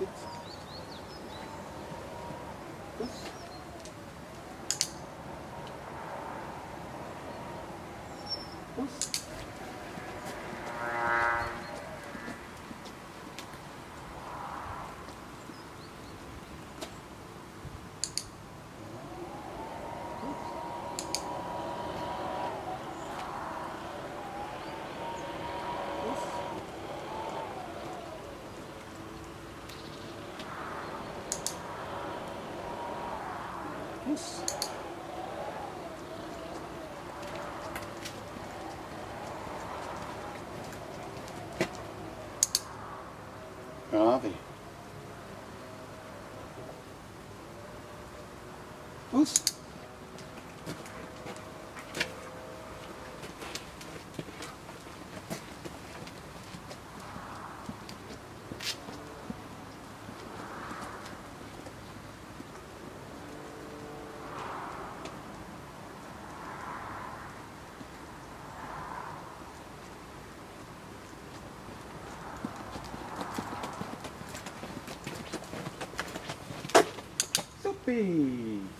sitzt. Das. Das. Puss. Puss. Puss. Bravi. Puss. Peace.